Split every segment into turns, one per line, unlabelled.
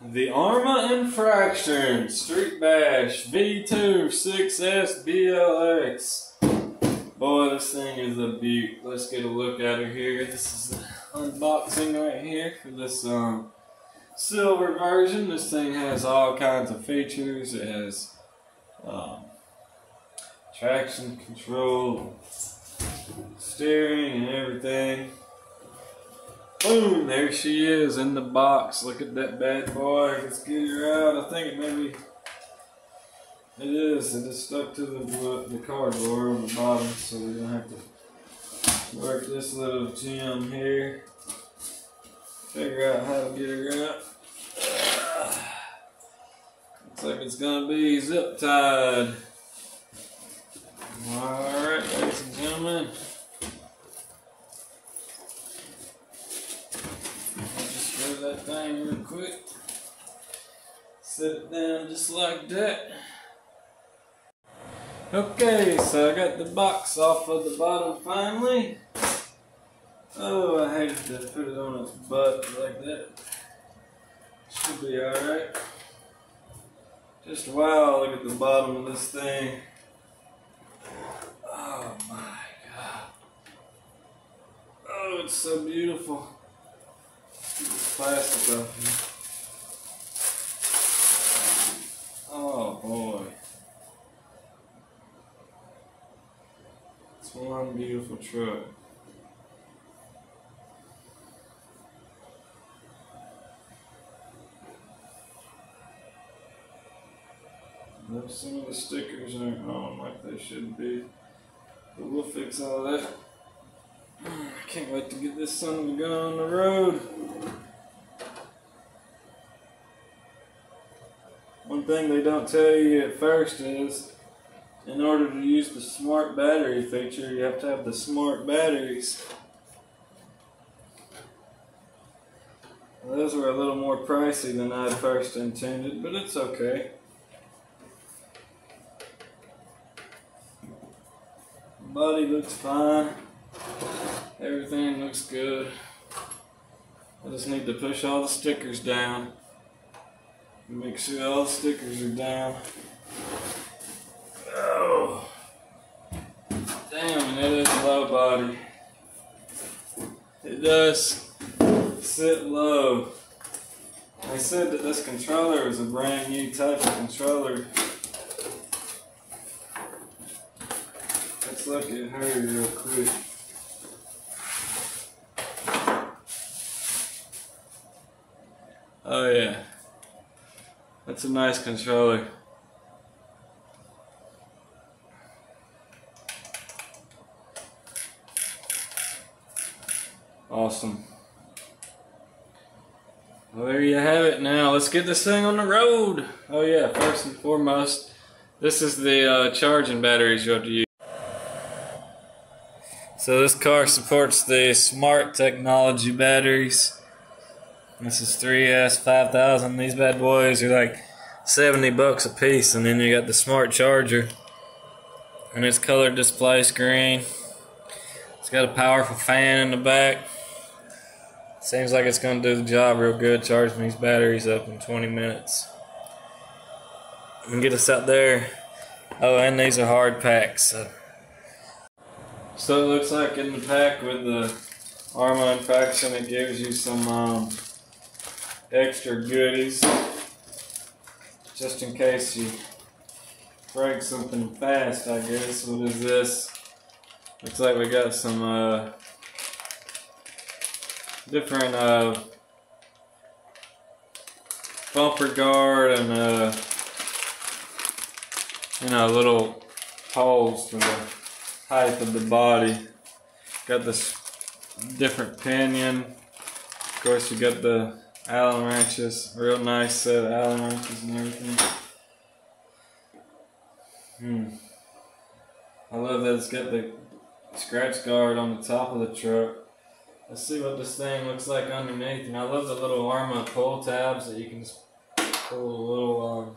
The Arrma Infraction Street Bash V2 6S BLX. Boy, this thing is a beaut. Let's get a look at her here. This is the unboxing right here for this um, silver version. This thing has all kinds of features. It has um, traction control, steering, and everything. Boom, there she is in the box. Look at that bad boy. Let's get her out. I think it maybe it is. It is stuck to the the cardboard on the bottom, so we're gonna have to work this little gem here. Figure out how to get her out. Looks like it's gonna be zip tied. Alright, ladies and gentlemen. that real quick. Set it down just like that. Okay, so I got the box off of the bottom finally. Oh, I hated to put it on its butt like that. Should be alright. Just wow, look at the bottom of this thing. Oh my god. Oh, it's so beautiful plastic. Oh boy. It's one beautiful truck. some of the stickers aren't on like they should be. But we'll fix all that. I can't wait to get this son to go on the road. Thing they don't tell you at first is in order to use the smart battery feature, you have to have the smart batteries. Those were a little more pricey than I first intended, but it's okay. Body looks fine. Everything looks good. I just need to push all the stickers down. Make sure all stickers are down. Oh. Damn, that is low body. It does sit low. They said that this controller is a brand new type of controller. Let's look at her real quick. Oh yeah. That's a nice controller. Awesome. Well, there you have it now. Let's get this thing on the road. Oh yeah, first and foremost, this is the uh, charging batteries you have to use. So this car supports the smart technology batteries. This is 3S 5000. These bad boys are like 70 bucks a piece. And then you got the smart charger. And it's color display screen. It's got a powerful fan in the back. Seems like it's going to do the job real good, charging these batteries up in 20 minutes. And get us out there. Oh, and these are hard packs. So, so it looks like in the pack with the Arrma Infraction, it gives you some um, extra goodies just in case you break something fast, I guess. What is this? Looks like we got some uh, different uh, bumper guard and uh, you know little holes for the height of the body. Got this different pinion. Of course, you got the Allen wrenches, real nice set of Allen wrenches and everything. Hmm. I love that it's got the scratch guard on the top of the truck. Let's see what this thing looks like underneath. And I love the little Arrma pull tabs that you can just pull the little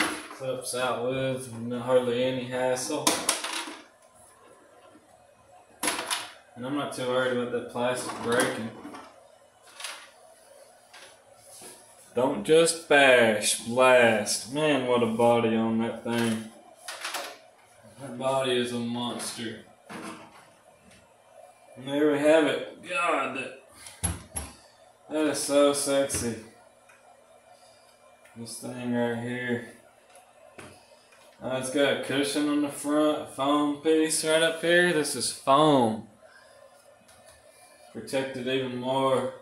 um, clips out with. Not hardly any hassle. And I'm not too worried about that plastic breaking. Don't just bash, blast. Man, what a body on that thing. That body is a monster. And there we have it. God, that, that is so sexy. This thing right here. Uh, it's got a cushion on the front, foam piece right up here. This is foam. Protected even more.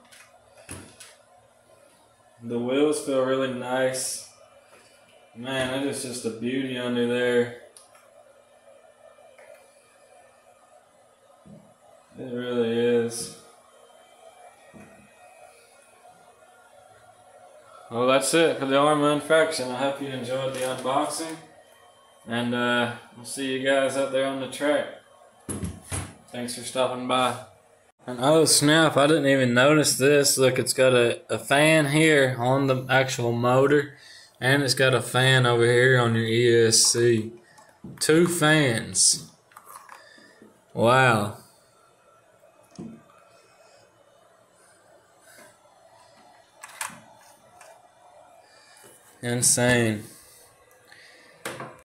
The wheels feel really nice. Man, that is just a beauty under there. It really is. Well, that's it for the Arrma Infraction. I hope you enjoyed the unboxing. And uh, we'll see you guys out there on the track. Thanks for stopping by. Oh snap, I didn't even notice this. Look, it's got a, a fan here on the actual motor. And it's got a fan over here on your ESC. Two fans. Wow. Insane.